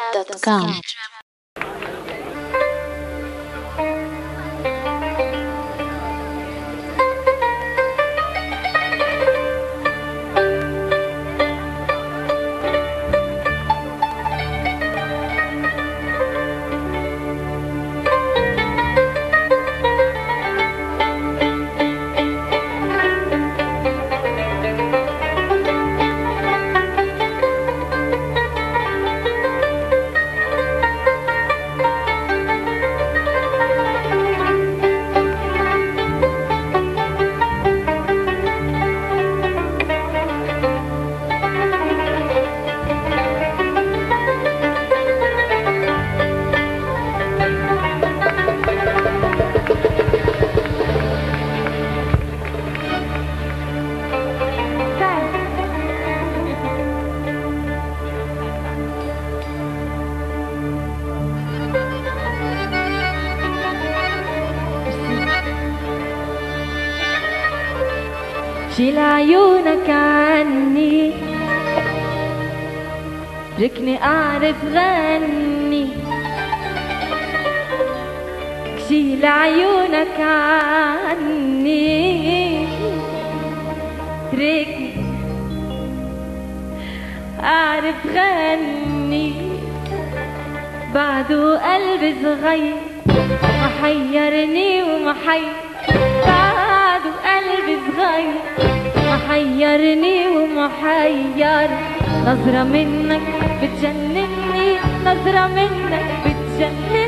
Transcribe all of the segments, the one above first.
cmclub.com شيل عيونك عني. ركني أعرف غني. شيل عيونك عني. ركني أعرف غني. بعده قلبي صغير محيرني ومحير صغير محيرني ومحير نظرة منك بتجنني نظرة منك بتجنني.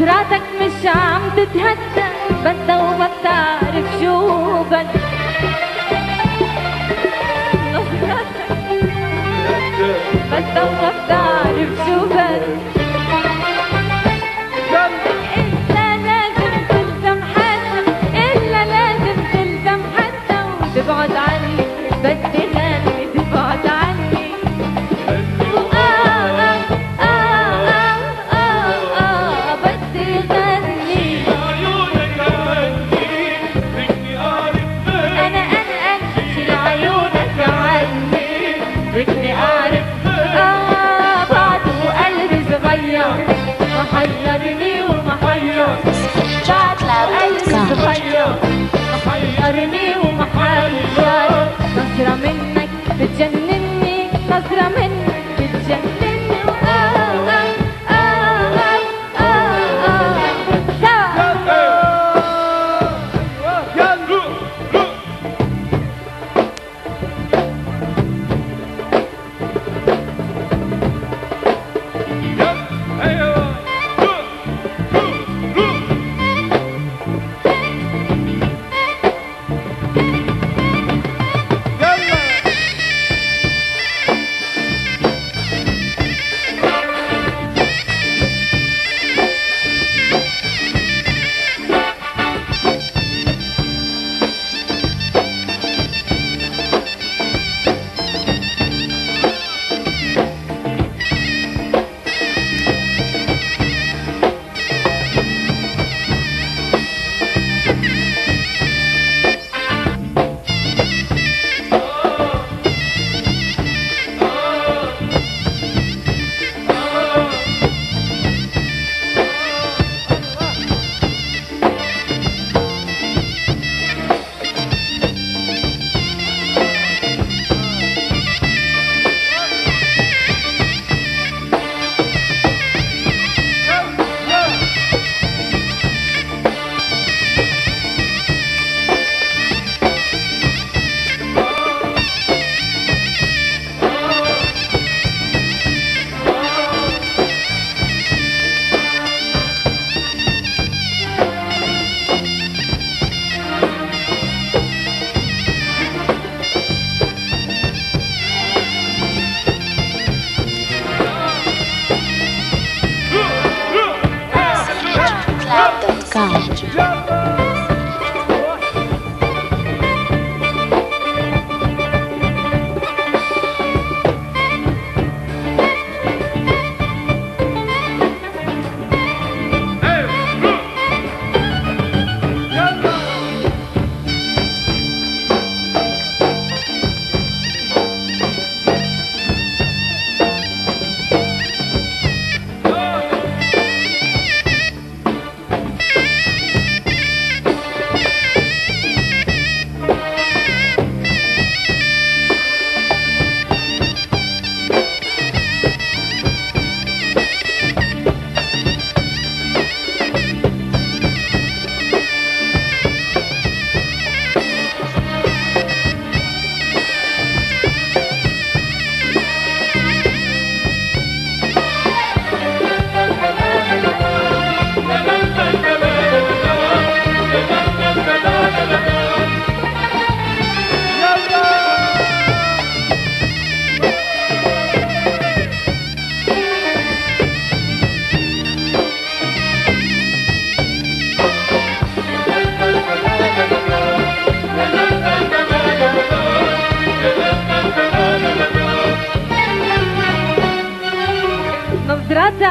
نظراتك مش عم تتهدى بدها وما بتعرف شو بدها نظراتك بدها وما بتعرف شو بدها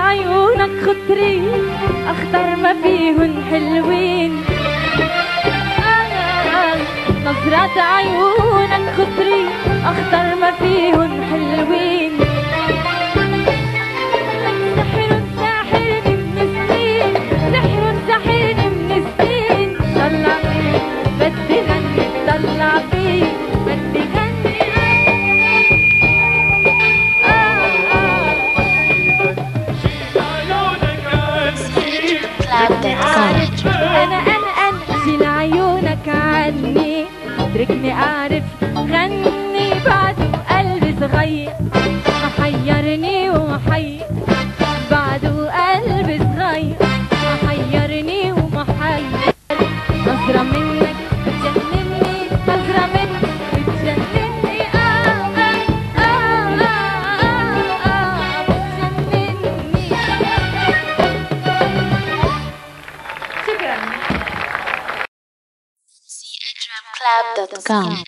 عيونك خطرين أخضر ما فيهن حلوين. آه آه آه نظرات عيون عارف غني بعده قلبي صغير. 杠。